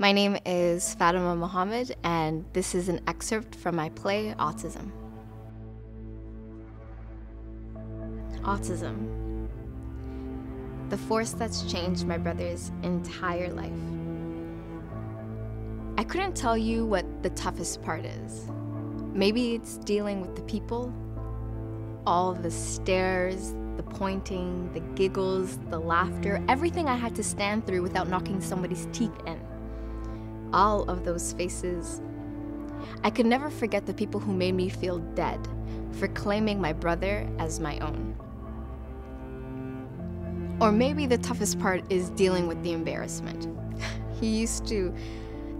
My name is Faduma Mohamed, and this is an excerpt from my play Oughtism. Autism. The force that's changed my brother's entire life. I couldn't tell you what the toughest part is. Maybe it's dealing with the people, all the stares, the pointing, the giggles, the laughter, everything I had to stand through without knocking somebody's teeth in all of those faces. I could never forget the people who made me feel dead for claiming my brother as my own. Or maybe the toughest part is dealing with the embarrassment. he used to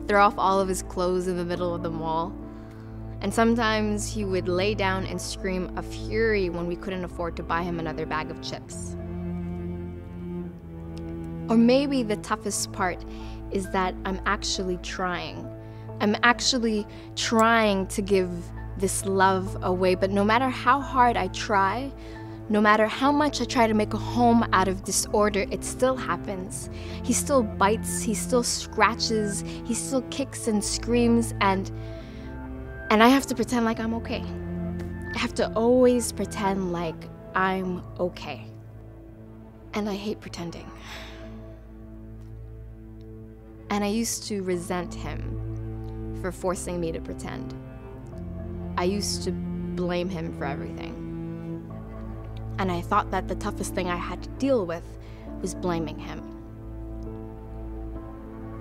throw off all of his clothes in the middle of the mall. And sometimes he would lay down and scream a fury when we couldn't afford to buy him another bag of chips. Or maybe the toughest part is that I'm actually trying. I'm actually trying to give this love away, but no matter how hard I try, no matter how much I try to make a home out of disorder, it still happens. He still bites, he still scratches, he still kicks and screams, and and I have to pretend like I'm okay. I have to always pretend like I'm okay. And I hate pretending. And I used to resent him for forcing me to pretend. I used to blame him for everything. And I thought that the toughest thing I had to deal with was blaming him.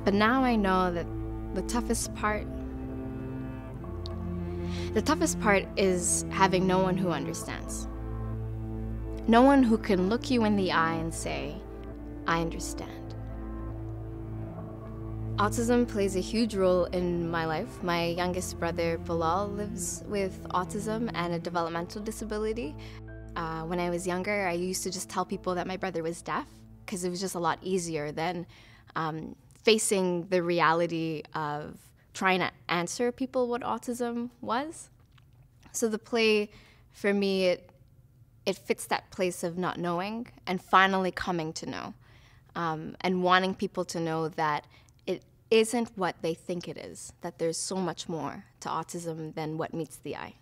But now I know that the toughest part the toughest part is having no one who understands. No one who can look you in the eye and say, I understand. Autism plays a huge role in my life. My youngest brother, Bilal, lives with autism and a developmental disability. Uh, when I was younger, I used to just tell people that my brother was deaf because it was just a lot easier than um, facing the reality of trying to answer people what autism was. So the play, for me, it, it fits that place of not knowing and finally coming to know. Um, and wanting people to know that isn't what they think it is, that there's so much more to autism than what meets the eye.